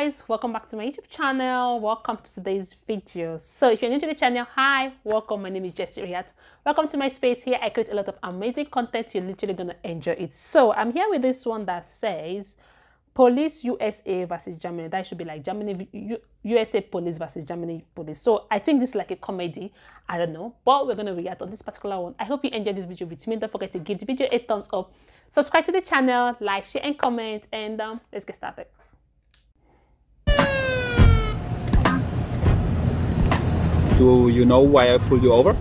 guys welcome back to my youtube channel. Welcome to today's video. So if you're new to the channel hi welcome. My name is Jessie Riyat welcome to my space here. I create a lot of amazing content. You're literally gonna enjoy it. So i'm here with this one that says police usa versus germany. That should be like germany usa police versus germany police. So i think this is like a comedy. I don't know but we're gonna react on this particular one. I hope you enjoyed this video with me. Don't forget to give the video a thumbs up. Subscribe to the channel like share and comment and um, let's get started Do you know why I pulled you over?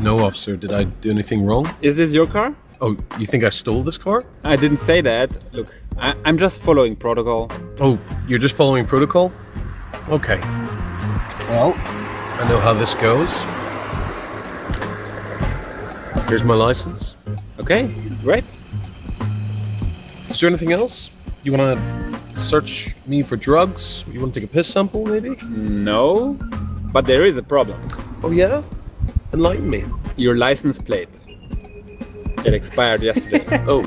No, officer. Did I do anything wrong? Is this your car? Oh, you think I stole this car? I didn't say that. Look, I, am just following protocol. Oh, you're just following protocol? Okay. Well, I know how this goes. Here's my license. Okay, great. Is there anything else? You want to search me for drugs? You want to take a piss sample, maybe? No, but there is a problem. Oh, yeah? Enlighten me. Your license plate. It expired yesterday. oh.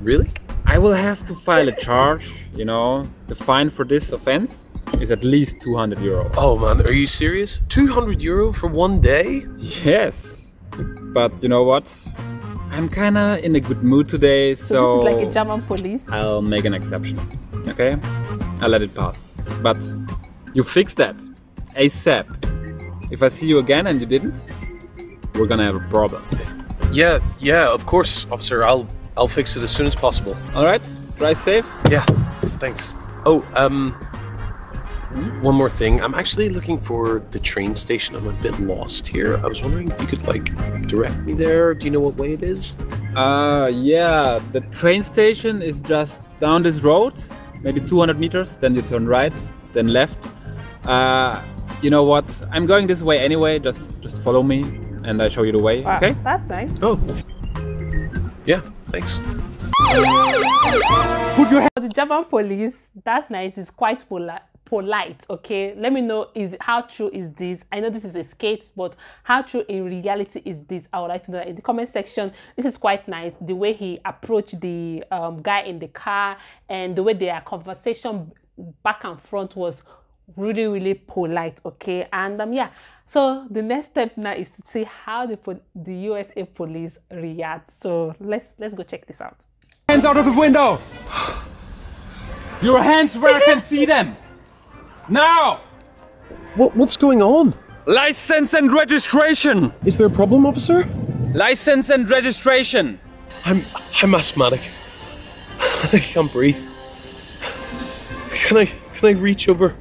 Really? I will have to file a charge, you know. The fine for this offense is at least 200 euro. Oh man, are you serious? 200 euro for one day? Yes. But you know what? I'm kinda in a good mood today, so... So this is like a German police? I'll make an exception, okay? I'll let it pass. But you fix that. ASAP. If I see you again and you didn't, we're gonna have a problem. Yeah, yeah, of course, officer. I'll I'll fix it as soon as possible. All right. Drive safe. Yeah. Thanks. Oh, um one more thing. I'm actually looking for the train station. I'm a bit lost here. I was wondering if you could like direct me there. Do you know what way it is? Uh yeah, the train station is just down this road, maybe 200 meters, then you turn right, then left. Uh you know what? I'm going this way anyway. Just just follow me, and I show you the way. Wow, okay? That's nice. Oh. Yeah. Thanks. Put your The German police. That's nice. It's quite polite polite okay let me know is how true is this i know this is a skate but how true in reality is this i would like to know in the comment section this is quite nice the way he approached the um, guy in the car and the way their conversation back and front was really really polite okay? And um yeah. So the next step now is to see how the the usa police react. So let's let's go check this out. Hands out of the window! Your hands where i can see them! Now! What what's going on? license and registration! Is there a problem, officer? license and registration! I'm I'm asthmatic. I can't breathe. Can I can I reach over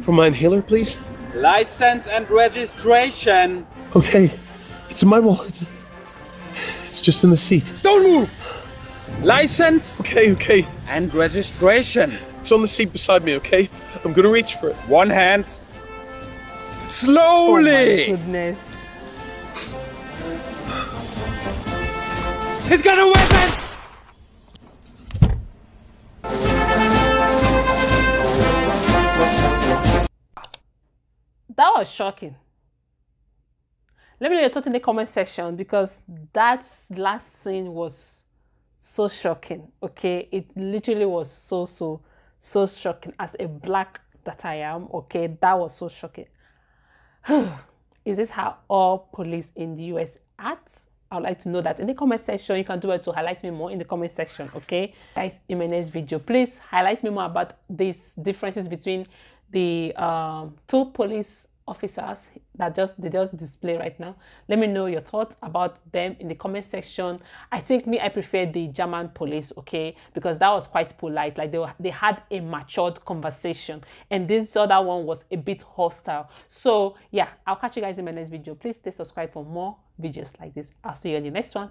for my inhaler, please? license and registration Okay. It's in my wallet. It's just in the seat. don't move license Okay, okay. and registration It's on the seat beside me, okay? I'm gonna reach for it. one hand Slowly! oh my slowly goodness he's got a weapon that was shocking. Let me know your thoughts in the comment section because that last scene was so shocking okay? It literally was so so so shocking. As a black that i am okay that was so shocking. Is this how all police in the us act? I would like to know that in the comment section. You can do it to highlight me more in the comment section okay? Guys in my next video please highlight me more about these differences between the um, two police officers that just they just display right now. Let me know your thoughts about them in the comment section. I think me i prefer the german police okay? Because that was quite polite. Like they were, they had a matured conversation. And this other one was a bit hostile. So yeah i'll catch you guys in my next video. Please stay subscribed for more videos like this. I'll see you in the next one